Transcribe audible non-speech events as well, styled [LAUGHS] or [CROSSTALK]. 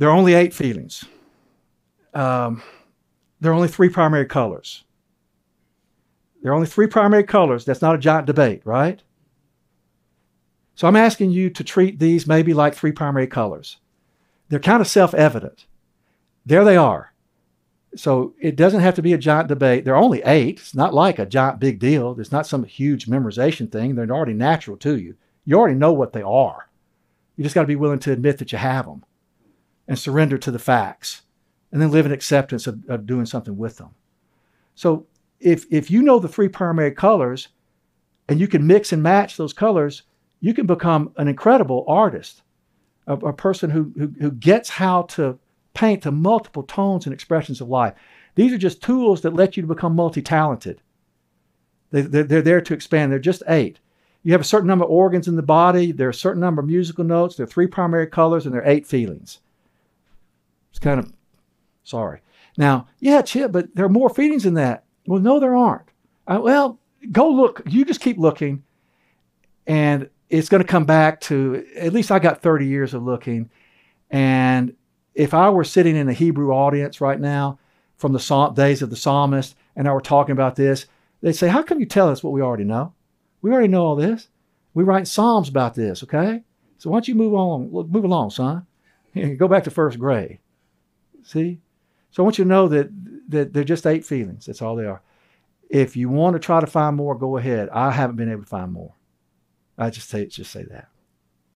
There are only eight feelings. Um, there are only three primary colors. There are only three primary colors. That's not a giant debate, right? So I'm asking you to treat these maybe like three primary colors. They're kind of self evident. There they are. So it doesn't have to be a giant debate. There are only eight. It's not like a giant big deal. It's not some huge memorization thing. They're already natural to you. You already know what they are. You just got to be willing to admit that you have them and surrender to the facts and then live in acceptance of, of doing something with them. So if, if you know the three primary colors and you can mix and match those colors, you can become an incredible artist, a, a person who, who, who gets how to paint the multiple tones and expressions of life. These are just tools that let you become multi talented. They, they're, they're there to expand. They're just eight. You have a certain number of organs in the body, there are a certain number of musical notes, there are three primary colors, and there are eight feelings. Kind of sorry. Now, yeah, Chip, but there are more feedings than that. Well, no, there aren't. Uh, well, go look. You just keep looking, and it's going to come back to at least I got 30 years of looking. And if I were sitting in a Hebrew audience right now from the days of the psalmist and I were talking about this, they'd say, How come you tell us what we already know? We already know all this. We write Psalms about this, okay? So why don't you move on, move along, son? [LAUGHS] Go back to first grade. See? So I want you to know that, that they're just eight feelings. That's all they are. If you want to try to find more, go ahead. I haven't been able to find more. I just say just say that.